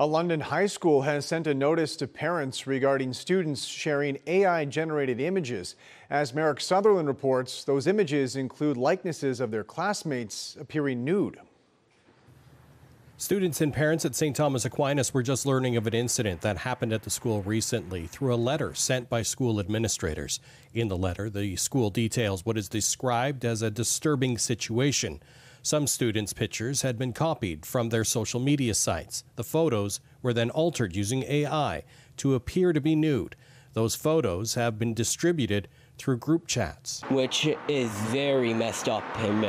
A London high school has sent a notice to parents regarding students sharing AI generated images. As Marek Sutherland reports, those images include likenesses of their classmates appearing nude. Students and parents at St. Thomas Aquinas were just learning of an incident that happened at the school recently through a letter sent by school administrators. In the letter, the school details what is described as a disturbing situation. Some students' pictures had been copied from their social media sites. The photos were then altered using AI to appear to be nude. Those photos have been distributed through group chats. Which is very messed up, in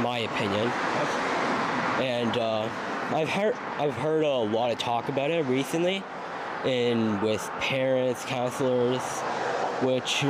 my opinion. And uh, I've heard I've heard a lot of talk about it recently, and with parents, counselors, which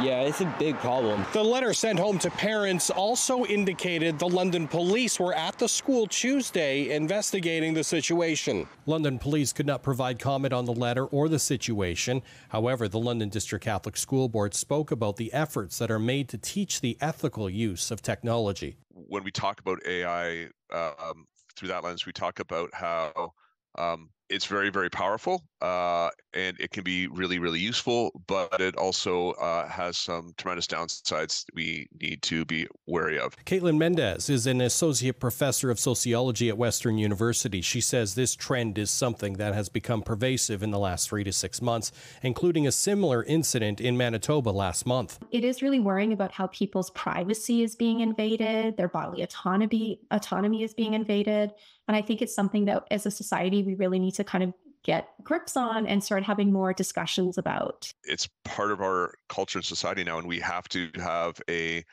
yeah, it's a big problem. The letter sent home to parents also indicated the London police were at the school Tuesday investigating the situation. London police could not provide comment on the letter or the situation. However, the London District Catholic School Board spoke about the efforts that are made to teach the ethical use of technology. When we talk about AI um, through that lens, we talk about how um, it's very very powerful uh, and it can be really really useful but it also uh, has some tremendous downsides we need to be wary of. Kaitlynn Mendes is an associate professor of sociology at western university. She says this trend is something that has become pervasive in the last three to six months including a similar incident in manitoba last month. It is really worrying about how people's privacy is being invaded their bodily autonomy autonomy is being invaded and i think it's something that as a society we really need to kind of get grips on and start having more discussions about. It's part of our culture and society now, and we have to have a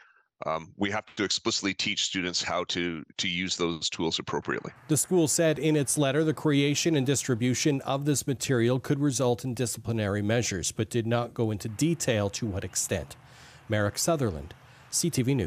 um, we have to explicitly teach students how to to use those tools appropriately. The school said in its letter the creation and distribution of this material could result in disciplinary measures, but did not go into detail to what extent. Marek Sutherland, CTV News.